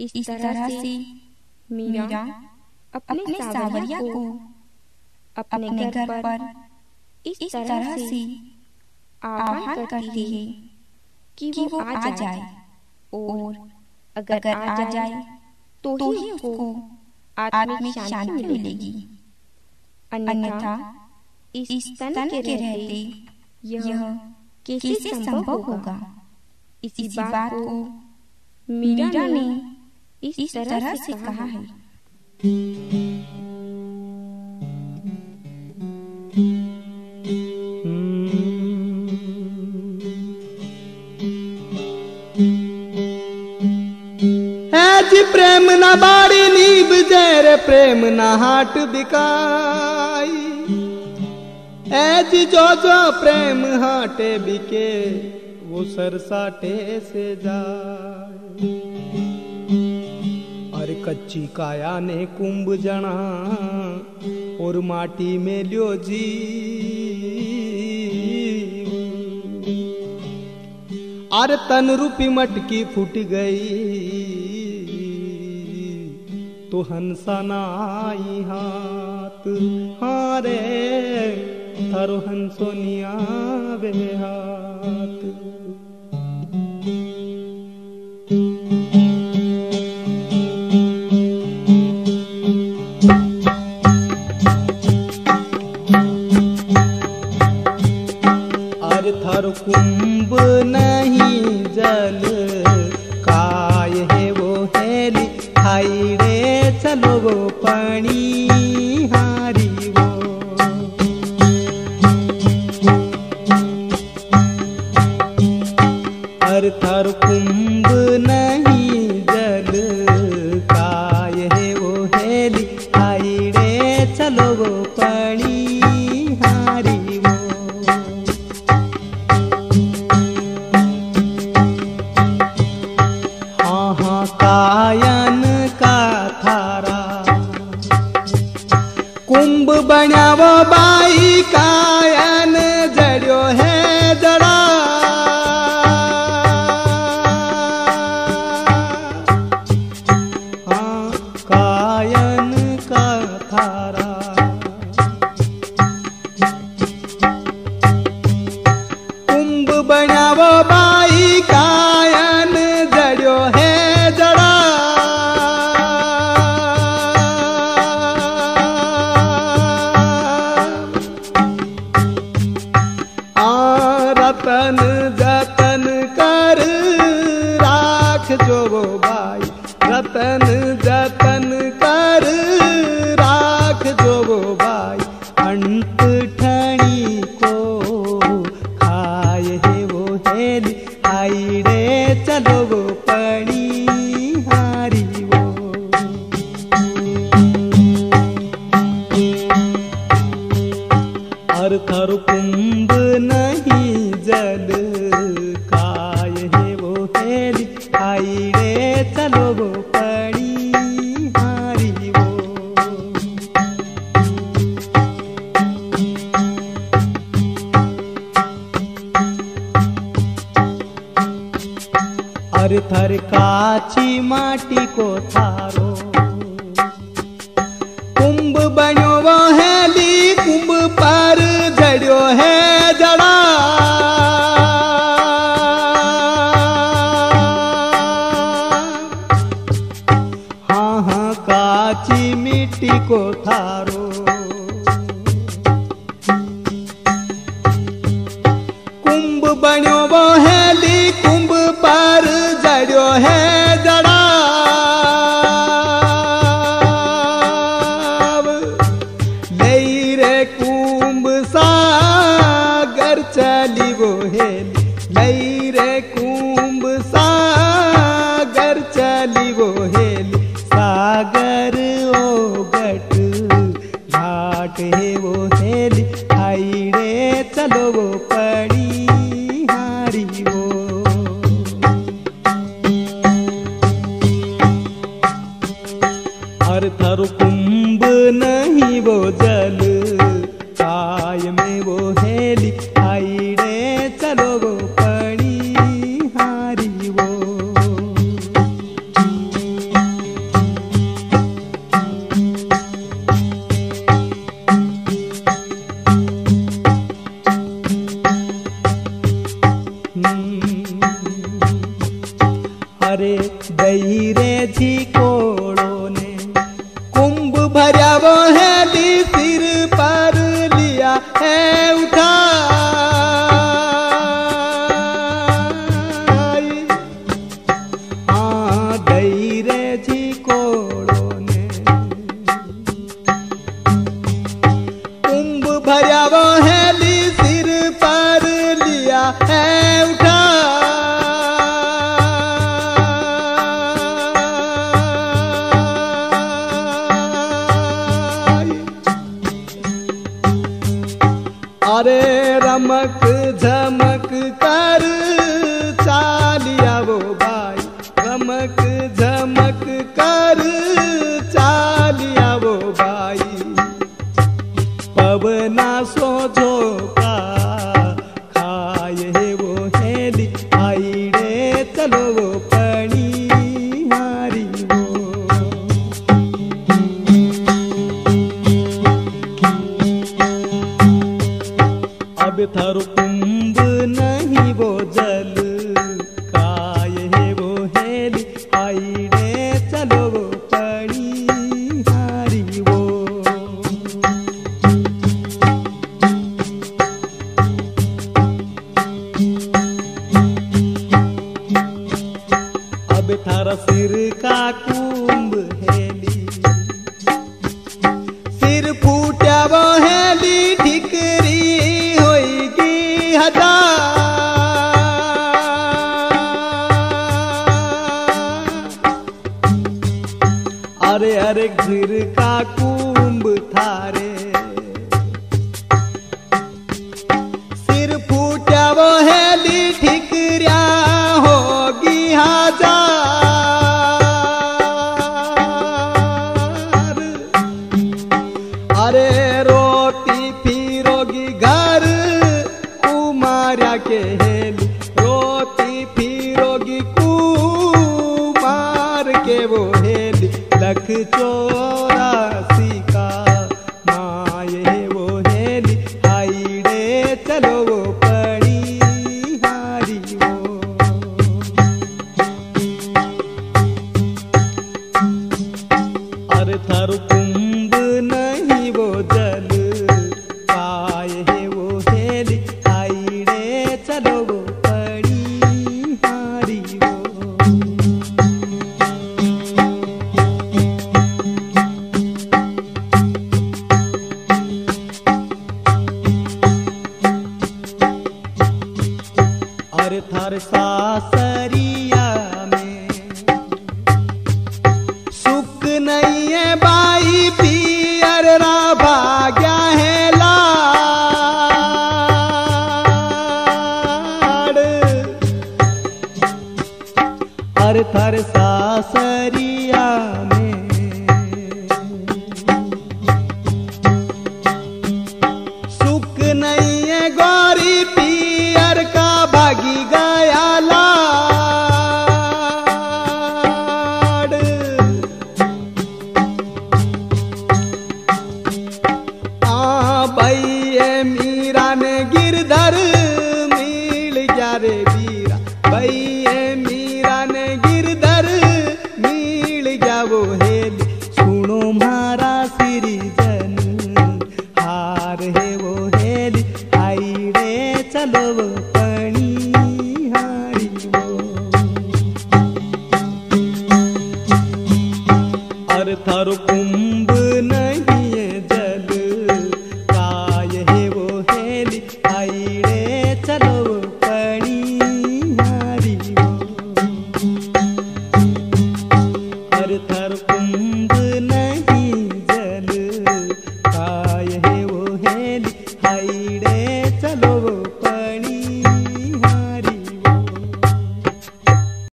इस तरह से मीरा अपने सावरिया को अपने घर पर इस तरह से आह्वान करती है कि वो आ जाए और अगर आ जाए तो ही उसको आत्मिक शांति मिलेगी। अन्यथा इस तन के रहते यह कैसे संभव होगा? इसी बात को मीरा ने इस तरह से कहा है। जी प्रेम न बाड़ी नीब जैर प्रेम न हाट बिकाई ऐज जो जो प्रेम हाटे बिके वो सरसाटे से जाए। कच्ची काया ने कुंभ जना, और माटी में लियो जी। अरे तन रूपी मटकी फूट गई तो हंसा नाई हाथ। हारे थारो हंसोनिया वे हाथ। हर थर कुंभ नहीं जल काय है वो हेली आई रे चलो वो पड़ी हारी वो। हर थर काची माटी को थारो काची मिट्टी है वो हेली आई रे, चलो वो पड़ी हारी वो हर थर कुंभ नहीं वो जल, काय में वो मारे गई रे जी को अरे रमक झमक कर चालिया वो भाई रमक झमक कर चालिया वो भाई पवना सोचो अब थारो कुंभ नहीं वो जल। काय वो हेली चलो वो पड़ी हारी वो। अब थारा सिर का अरे अरे झिरका कू dogo में गिरधर, मिल जा रे वीरा। भैया मीरा ने गिरधर, मिल गया वो हेल। सुनो मारा श्री जन, हार है वो हेल। आई रे चलो वो